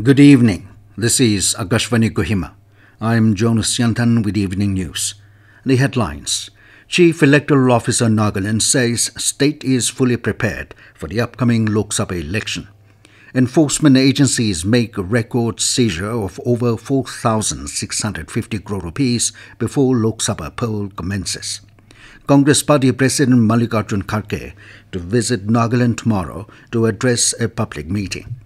Good evening. This is Akashvani Kohima. I am Jonas Yantan with Evening News. The headlines. Chief Electoral Officer Nagaland says state is fully prepared for the upcoming Lok Sabha election. Enforcement agencies make record seizure of over 4,650 crore rupees before Lok Sabha poll commences. Congress Party President Mallikarjun Kharge to visit Nagaland tomorrow to address a public meeting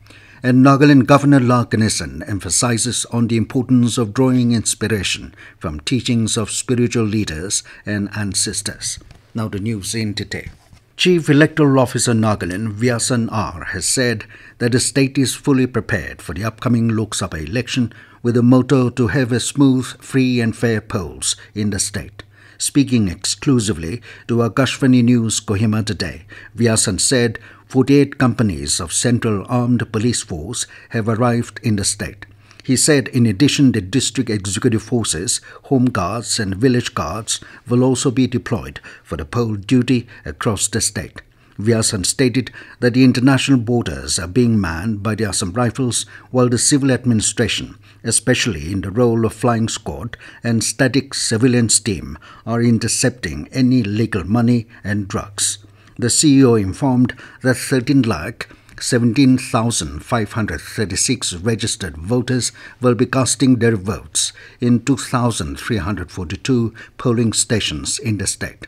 and Nagaland Governor La Ganesan emphasizes on the importance of drawing inspiration from teachings of spiritual leaders and ancestors. Now the news in detail. Chief Electoral Officer Nagaland Vyasan R has said that the state is fully prepared for the upcoming Lok Sabha election with a motto to have a smooth, free and fair polls in the state. Speaking exclusively to Akashvani News Kohima today, Vyasan said 48 companies of Central Armed Police Force have arrived in the state. He said, in addition, the district executive forces, home guards, and village guards will also be deployed for the poll duty across the state. Vyasan stated that the international borders are being manned by the Assam Rifles, while the civil administration, especially in the role of flying squad and static surveillance team, are intercepting any illegal money and drugs. The CEO informed that 13 lakh 17,536 registered voters will be casting their votes in 2,342 polling stations in the state.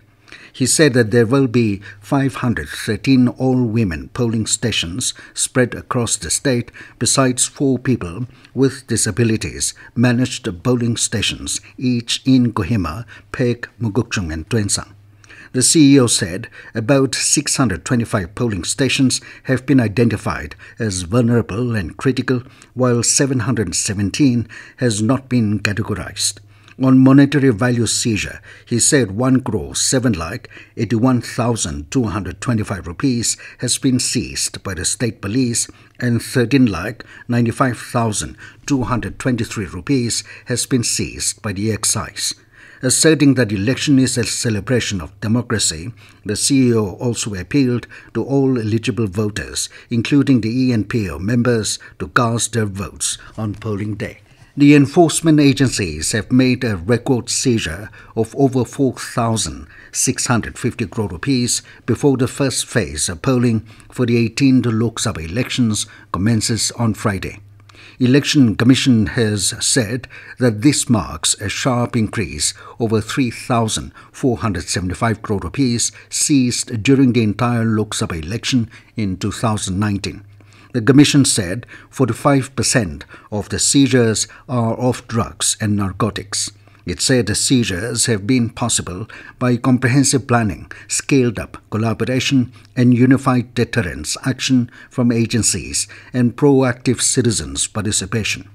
He said that there will be 513 all women polling stations spread across the state, besides four people with disabilities managed polling stations, each in Kohima, Phek, Mokokchung, and Tuensang. The CEO said about 625 polling stations have been identified as vulnerable and critical, while 717 has not been categorized. On monetary value seizure, he said 1 crore 7 lakh 81,225 rupees has been seized by the state police and 13 lakh 95,223 rupees has been seized by the excise. Asserting that election is a celebration of democracy, the CEO also appealed to all eligible voters, including the ENPO members, to cast their votes on polling day. The enforcement agencies have made a record seizure of over 4,650 crore rupees before the first phase of polling for the 18th Lok Sabha elections commences on Friday. Election Commission has said that this marks a sharp increase over 3,475 crore rupees seized during the entire Lok Sabha election in 2019. The Commission said 45% of the seizures are of drugs and narcotics. It said the seizures have been possible by comprehensive planning, scaled up collaboration, and unified deterrence action from agencies and proactive citizens' participation.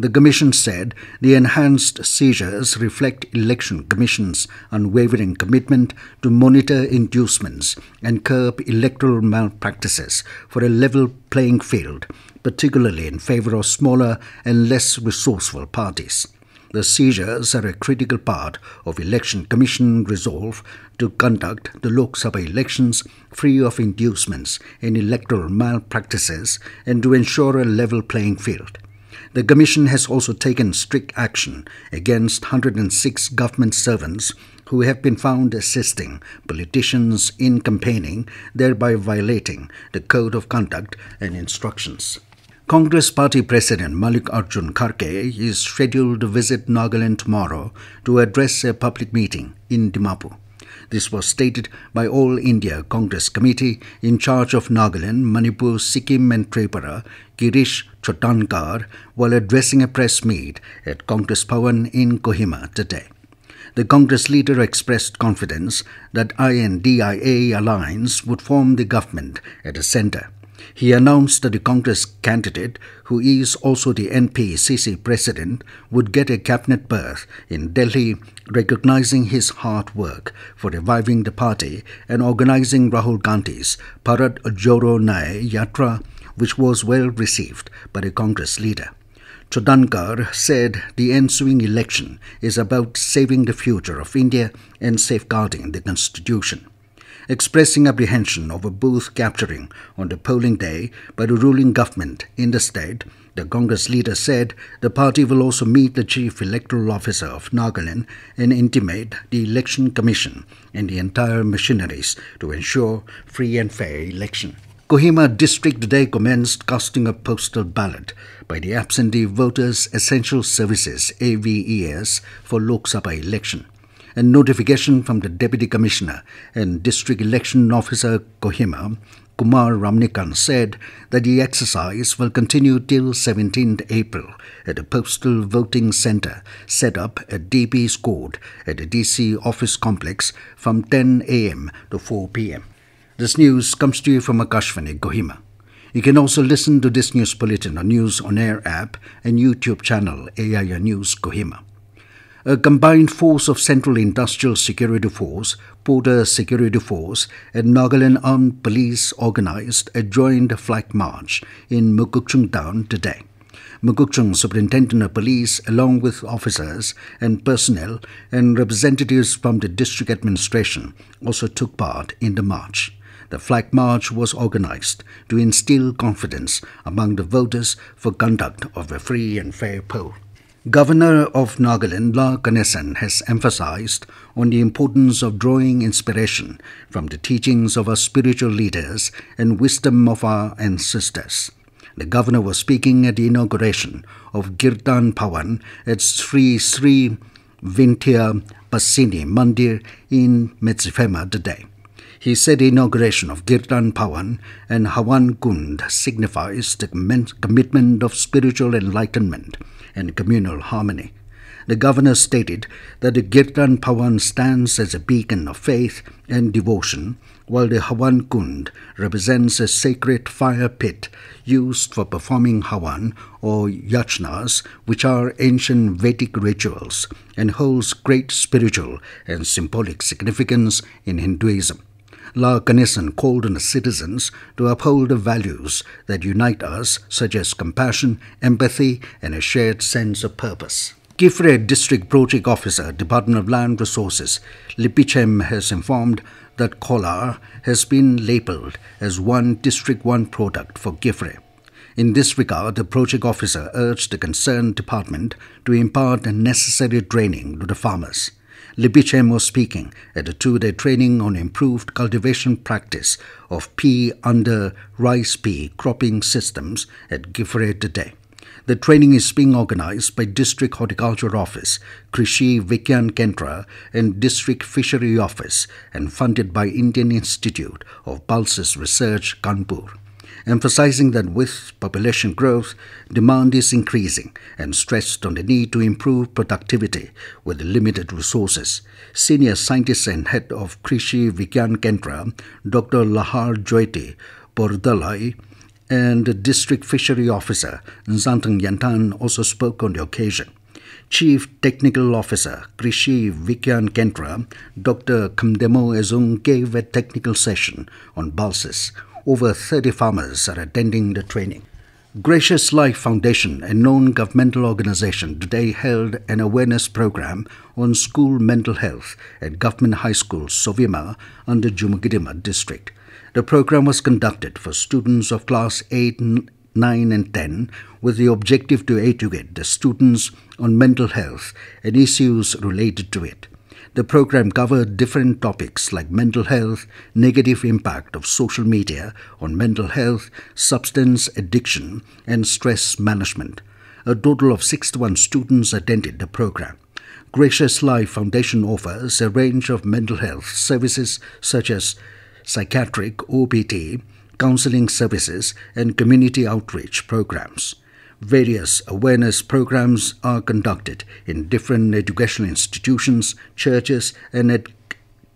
The Commission said the enhanced seizures reflect Election Commission's unwavering commitment to monitor inducements and curb electoral malpractices for a level playing field, particularly in favor of smaller and less resourceful parties. The seizures are a critical part of Election Commission resolve to conduct the Lok Sabha elections free of inducements and electoral malpractices and to ensure a level playing field. The Commission has also taken strict action against 106 government servants who have been found assisting politicians in campaigning, thereby violating the Code of Conduct and Instructions. Congress Party President Mallikarjun Kharge is scheduled to visit Nagaland tomorrow to address a public meeting in Dimapur. This was stated by All India Congress Committee in charge of Nagaland, Manipur, Sikkim, and Tripura, Girish Chodankar, while addressing a press meet at Congress Bhavan in Kohima today. The Congress leader expressed confidence that INDIA alliance would form the government at the centre. He announced that the Congress candidate, who is also the NPCC president, would get a cabinet berth in Delhi, recognizing his hard work for reviving the party and organizing Rahul Gandhi's Bharat Jodo Nyaya Yatra, which was well received by the Congress leader. Chodankar said the ensuing election is about saving the future of India and safeguarding the constitution. Expressing apprehension of a booth capturing on the polling day by the ruling government in the state. The Congress leader said the party will also meet the chief electoral officer of Nagaland and intimate the election commission and the entire machineries to ensure free and fair election. Kohima district today commenced casting a postal ballot by the Absentee Voters Essential Services AVES for Lok Sabha election. A notification from the Deputy Commissioner and District Election Officer Kohima, Kumar Ramnikan, said that the exercise will continue till 17th April at a postal voting center set up at DP's Court at the DC office complex from 10 a.m. to 4 p.m. This news comes to you from Akashvani, Kohima. You can also listen to this news bulletin on News On Air app and YouTube channel AIR News Kohima. A combined force of Central Industrial Security Force, Border Security Force, and Nagaland Armed Police organized a joint flag march in Mokokchung town today. Mokokchung Superintendent of Police, along with officers and personnel and representatives from the district administration, also took part in the march. The flag march was organized to instill confidence among the voters for conduct of a free and fair poll. Governor of Nagaland, La Ganesan, has emphasized on the importance of drawing inspiration from the teachings of our spiritual leaders and wisdom of our ancestors. The governor was speaking at the inauguration of Kirtan Bhawan at Sri Sri Vindhya Pasini Mandir in Medziphema today. He said the inauguration of Kirtan Bhawan and Hawan Kund signifies the commitment of spiritual enlightenment and communal harmony. The governor stated that the Kirtan Bhawan stands as a beacon of faith and devotion, while the Hawan Kund represents a sacred fire pit used for performing Hawan or Yajnas, which are ancient Vedic rituals and holds great spiritual and symbolic significance in Hinduism. La Ganesan called on the citizens to uphold the values that unite us, such as compassion, empathy, and a shared sense of purpose. Kiphire District Project Officer, Department of Land Resources, Lipichem has informed that Kholar has been labeled as one District 1 product for Kiphire. In this regard, the project officer urged the concerned department to impart the necessary training to the farmers. Libichem was speaking at a two-day training on improved cultivation practice of pea under rice pea cropping systems at Kiphire today. The training is being organized by District Horticulture Office, Krishi Vigyan Kendra, and District Fishery Office and funded by Indian Institute of Pulses Research, Kanpur emphasizing that with population growth, demand is increasing and stressed on the need to improve productivity with limited resources. Senior scientist and head of Krishi Vigyan Kendra, Dr. Lahar Jyoti Bordoloi, and District Fishery Officer Zantang Yantan also spoke on the occasion. Chief Technical Officer Krishi Vigyan Kendra, Dr. Kamdemo Ezung gave a technical session on pulses, over 30 farmers are attending the training. Gracious Life Foundation, a non governmental organization, today held an awareness program on school mental health at Government High School, Sovima, under Chumoukedima district. The program was conducted for students of class 8, 9, and 10 with the objective to educate the students on mental health and issues related to it. The program covered different topics like mental health, negative impact of social media on mental health, substance addiction, and stress management. A total of 61 students attended the program. Gracious Life Foundation offers a range of mental health services such as psychiatric OPD, counseling services, and community outreach programs. Various awareness programs are conducted in different educational institutions, churches, and at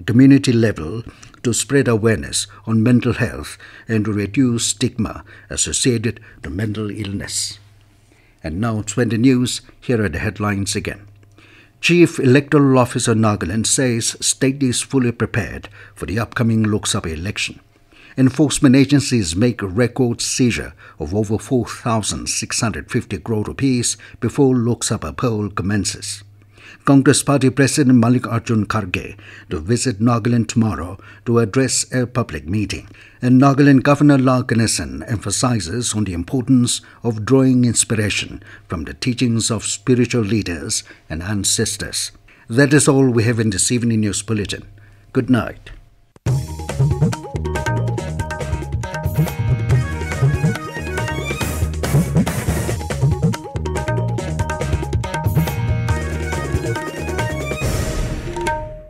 community level to spread awareness on mental health and to reduce stigma associated to mental illness. And now, 20 News, here are the headlines again. Chief Electoral Officer Nagaland says state is fully prepared for the upcoming Lok Sabha election enforcement agencies make a record seizure of over 4,650 crore rupees before Lok Sabha poll commences. Congress Party President Mallikarjun Kharge to visit Nagaland tomorrow to address a public meeting. And Nagaland Governor La Ganesan emphasizes on the importance of drawing inspiration from the teachings of spiritual leaders and ancestors. That is all we have in this evening news bulletin. Good night.